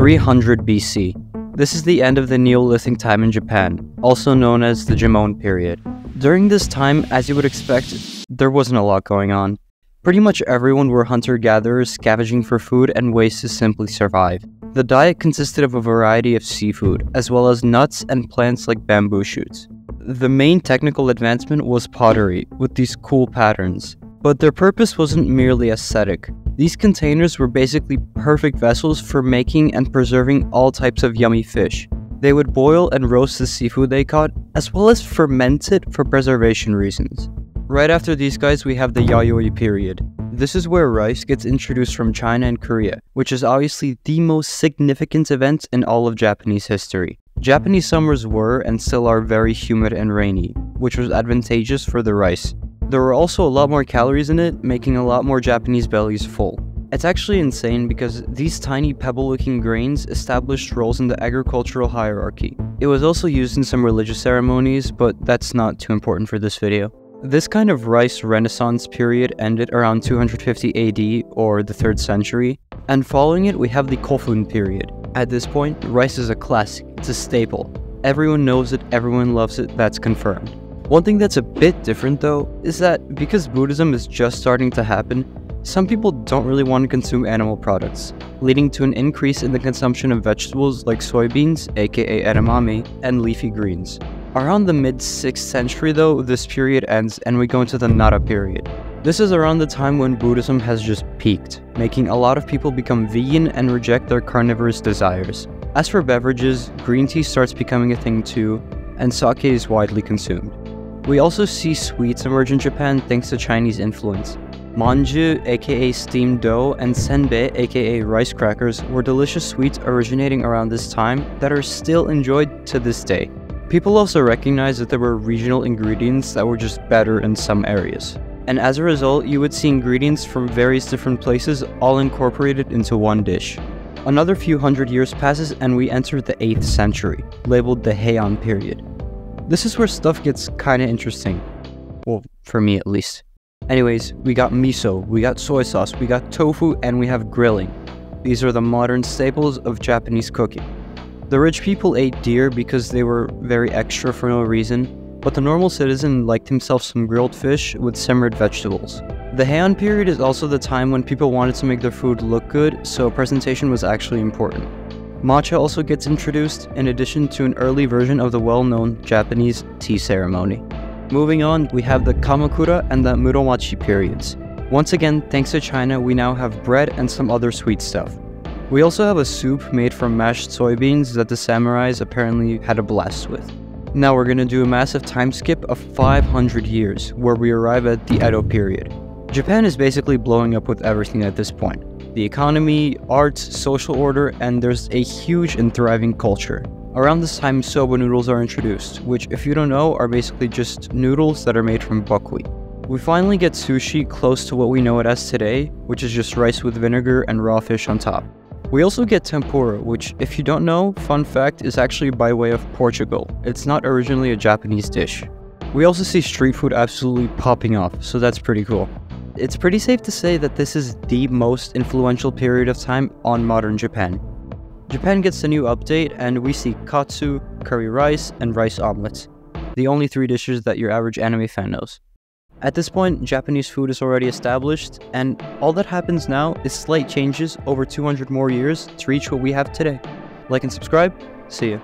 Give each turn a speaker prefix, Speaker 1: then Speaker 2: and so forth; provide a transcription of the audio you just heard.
Speaker 1: 300 BC. This is the end of the Neolithic time in Japan, also known as the Jomon period. During this time, as you would expect, there wasn't a lot going on. Pretty much everyone were hunter gatherers scavenging for food and ways to simply survive. The diet consisted of a variety of seafood, as well as nuts and plants like bamboo shoots. The main technical advancement was pottery, with these cool patterns. But their purpose wasn't merely aesthetic. These containers were basically perfect vessels for making and preserving all types of yummy fish. They would boil and roast the seafood they caught, as well as ferment it for preservation reasons. Right after these guys, we have the Yayoi period. This is where rice gets introduced from China and Korea, which is obviously the most significant event in all of Japanese history. Japanese summers were and still are very humid and rainy, which was advantageous for the rice. There were also a lot more calories in it, making a lot more Japanese bellies full. It's actually insane because these tiny pebble looking grains established roles in the agricultural hierarchy. It was also used in some religious ceremonies, but that's not too important for this video. This kind of rice renaissance period ended around 250 AD or the 3rd century, and following it we have the Kofun period. At this point, rice is a classic, it's a staple. Everyone knows it, everyone loves it, that's confirmed. One thing that's a bit different though is that because Buddhism is just starting to happen, some people don't really want to consume animal products, leading to an increase in the consumption of vegetables like soybeans, aka edamame, and leafy greens. Around the mid 6th century though, this period ends and we go into the Nara period. This is around the time when Buddhism has just peaked, making a lot of people become vegan and reject their carnivorous desires. As for beverages, green tea starts becoming a thing too, and sake is widely consumed. We also see sweets emerge in Japan thanks to Chinese influence. Manju, aka steamed dough, and senbei, aka rice crackers, were delicious sweets originating around this time that are still enjoyed to this day. People also recognized that there were regional ingredients that were just better in some areas. And as a result, you would see ingredients from various different places all incorporated into one dish. Another few hundred years passes and we enter the 8th century, labeled the Heian period. This is where stuff gets kinda interesting. Well, for me at least. Anyways, we got miso, we got soy sauce, we got tofu, and we have grilling. These are the modern staples of Japanese cooking. The rich people ate deer because they were very extra for no reason, but the normal citizen liked himself some grilled fish with simmered vegetables. The Heian period is also the time when people wanted to make their food look good, so presentation was actually important. Matcha also gets introduced, in addition to an early version of the well-known Japanese tea ceremony. Moving on, we have the Kamakura and the Muromachi periods. Once again, thanks to China, we now have bread and some other sweet stuff. We also have a soup made from mashed soybeans that the samurais apparently had a blast with. Now we're gonna do a massive time skip of 500 years, where we arrive at the Edo period. Japan is basically blowing up with everything at this point the economy, arts, social order, and there's a huge and thriving culture. Around this time, soba noodles are introduced, which, if you don't know, are basically just noodles that are made from buckwheat. We finally get sushi close to what we know it as today, which is just rice with vinegar and raw fish on top. We also get tempura, which, if you don't know, fun fact, is actually by way of Portugal. It's not originally a Japanese dish. We also see street food absolutely popping off, so that's pretty cool. It's pretty safe to say that this is the most influential period of time on modern Japan. Japan gets a new update and we see katsu, curry rice, and rice omelets. The only three dishes that your average anime fan knows. At this point, Japanese food is already established, and all that happens now is slight changes over 200 more years to reach what we have today. Like and subscribe, see ya.